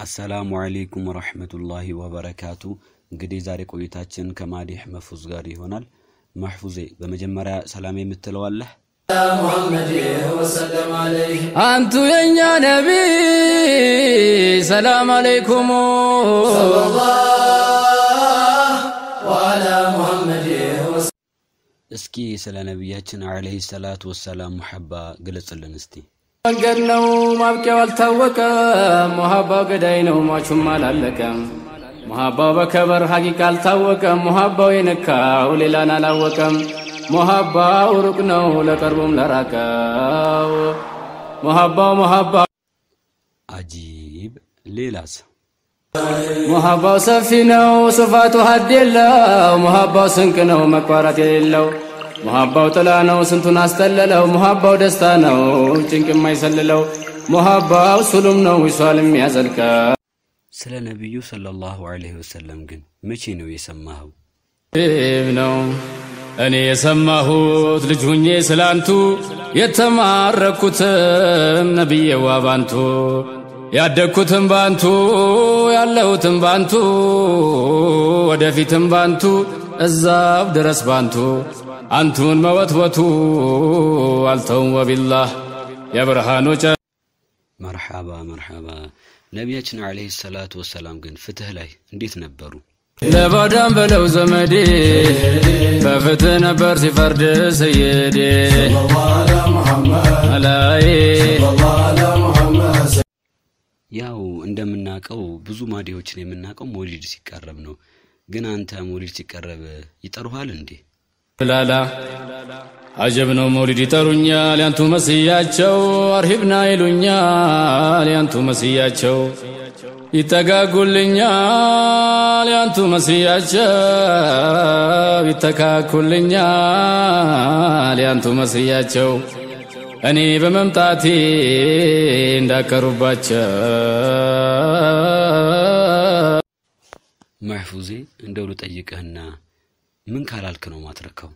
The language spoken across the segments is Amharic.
አሰላሙ አሌይኩም ወረሕመቱላሂ ወበረካቱ። እንግዲህ ዛሬ ቆይታችን ከማዲህ መፉዝ ጋር ይሆናል። መሕፉዜ በመጀመሪያ ሰላም የምትለዋለህ? አንቱ የኛ ነቢ ሰላም አለይኩም እስኪ ስለ ነቢያችን ዓለይሂ ሰላቱ ወሰላም ሙሐባ ግለጽልን እስቲ። መንገድ ነው ማብቂያው አልታወቀም። ሙሃባው ገዳይ ነው ሟቹም አላለቀም። ሙሃባው በከበር ሐቂቃ አልታወቀም። ሙሃባው የነካው ሌላን አላወቀም። ሙሃባው ሩቅ ነው ለቀርቡም ለራቀው። ሙሃባው ሙሃባው አጂብ። ሌላስ? ሙሃባው ሰፊ ነው ስፋቱ ሀድ የለው። ሙሃባው ስንቅ ነው መቋረጥ የሌለው። ሙሃባው ጥላ ነው ስንቱን አስጠለለው። ሙሃባው ደስታ ነው ጭንቅ የማይሰልለው። ሙሃባው ሱሉም ነው ይሷል የሚያዘልቀው። ስለ ነቢዩ ሰለላሁ ዐለይሂ ወሰለም ግን መቼ ነው የሰማኸው? ነው እኔ የሰማሁት ልጅ ሁኜ ስላንቱ የተማረኩትም ነቢዬዋ ባንቱ ያደግኩትም ባንቱ ያለሁትም ባንቱ ወደፊትም ባንቱ እዛው ድረስ ባንቱ አንቱን መወትወቱ አልተውም ወቢላህ የብርሃኑ ጨ መርሓባ መርሓባ። ነቢያችን ዓለይሂ ሰላቱ ወሰላም ግን ፍትህ ላይ እንዴት ነበሩ? ለባዳም በለው ዘመዴ በፍትህ ነበር ሲፈርድ ሰየዴ አላዬ ያው እንደምናውቀው ብዙ ማዲሆችን የምናውቀው ሞሊድ ሲቀረብ ነው። ግን አንተ ሞሊድ ሲቀረብ ይጠሩሃል እንዴ? ብላላ። አጀብ ነው መውሊድ ይጠሩኛል ያንቱ መስያቸው አርሂብና ይሉኛል ያንቱ መስያቸው ይጠጋጉልኛል ያንቱ መስያቸው ይተካኩልኛል ያንቱ መስያቸው እኔ በመምጣቴ እንዳቀሩባቸው መሕፉዜ እንደው ልጠይቅህና ምን ካላልክ ነው ማትረከው?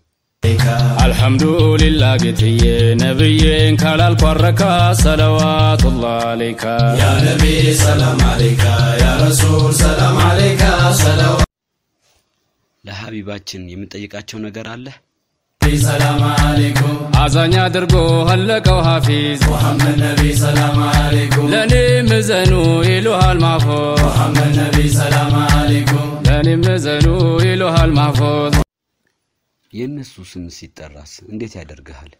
አልሐምዱሊላህ ጌትዬ ነብዬን ካላልኩ አረካ ሰለዋቱላህ አለይካ ያ ነቢ ሰላም አለይካ ያ ረሱል ሰላም አለይካ ሰለዋ ለሐቢባችን የምንጠይቃቸው ነገር አለ? ሰላም አለይኩም። አዛኝ አድርጎ አለቀው ሐፊዝ ሙሐመድ ነቢ ሰላም አለይኩም። ለእኔም እዘኑ ይሉሃል ማፎዝ። ሙሐመድ ነቢ ሰላም አለይኩም። ለእኔም እዘኑ ይሉሃል ማፎዝ። የእነሱ ስም ሲጠራስ እንዴት ያደርግሃል?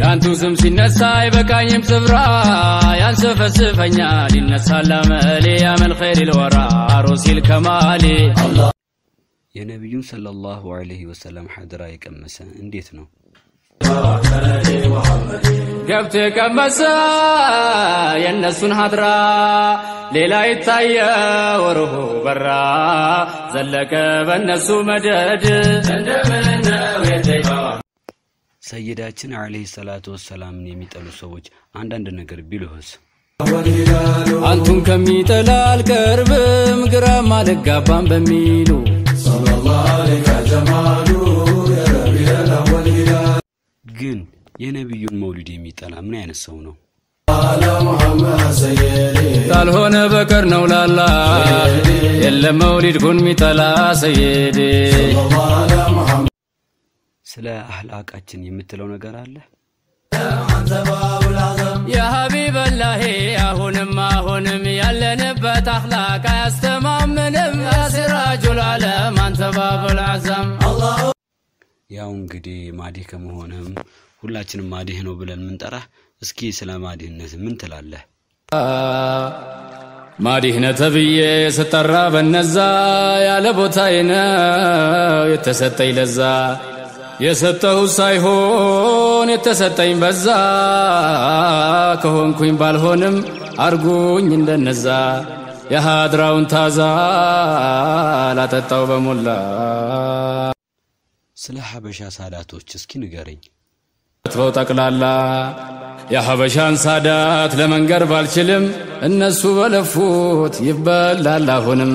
የአንቱ ስም ሲነሳ አይበቃኝም ስፍራ። ያንሰፈስፈኛል ይነሳል አመሌ። ያመል ኸይር ልወራ አሮሲል ከማሌ የነቢዩን ሰለላሁ ዐለይሂ ወሰለም ሐድራ የቀመሰ እንዴት ነው? ገብቶ የቀመሰ የእነሱን ሀድራ ሌላ ይታየ ወርሁ በራ ዘለቀ በእነሱ መደድ ሰይዳችን ዐለይሂ ሰላቱ ወሰላምን የሚጠሉ ሰዎች አንዳንድ ነገር ቢሉህስ? አንቱን ከሚጠላ አልቀርብም ግራም አልጋባም በሚሉ ግን የነቢዩን መውሊድ የሚጠላ ምን አይነት ሰው ነው? ካልሆነ በቀር ነው ላላ የለም መውሊድ ኩን ሚጠላ ሰየዴ ስለ አህላቃችን የምትለው ነገር አለ? የሀቢበላሄ አሁንም አሁንም ያለንበት አኽላቅ አያስተማምንም ዓለም አንተ ባቡል አዘም። ያው እንግዲህ ማዲህ ከመሆንህም ሁላችንም ማዲህ ነው ብለን ምንጠራህ፣ እስኪ ስለ ማዲህነት ምን ትላለህ? ማዲህነ ተብዬ ስጠራ በነዛ ያለ ቦታዬ ነው የተሰጠኝ ለዛ። የሰጠሁ ሳይሆን የተሰጠኝ በዛ። ከሆንኩኝ ባልሆንም አርጉኝ እንደነዛ የሃድራውን ታዛ ላጠጣው በሞላ ስለ ሐበሻ ሳዳቶች እስኪ ንገረኝ። ትበው ጠቅላላ የሐበሻን ሳዳት ለመንገር ባልችልም እነሱ በለፉት ይበላል አሁንም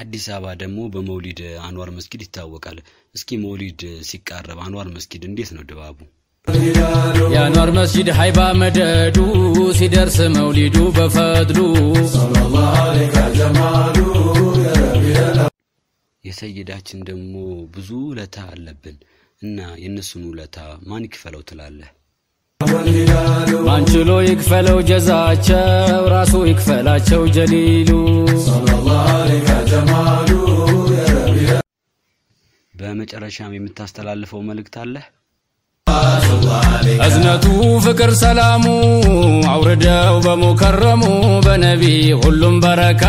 አዲስ አበባ ደግሞ በመውሊድ አንዋር መስጊድ ይታወቃል። እስኪ መውሊድ ሲቃረብ አንዋር መስጊድ እንዴት ነው ድባቡ? የአንዋር መስጂድ ሀይባ መደዱ ሲደርስ መውሊዱ በፈድሉ። የሰይዳችን ደግሞ ብዙ ውለታ አለብን እና የእነሱን ውለታ ማን ይክፈለው ትላለህ? ማንችሎ ይክፈለው ጀዛቸው? ራሱ ይክፈላቸው ጀሊሉ። በመጨረሻም የምታስተላልፈው መልእክት አለህ? እዝነቱ ፍቅር ሰላሙ አውርደው በሙከረሙ በነቢ ሁሉም በረካ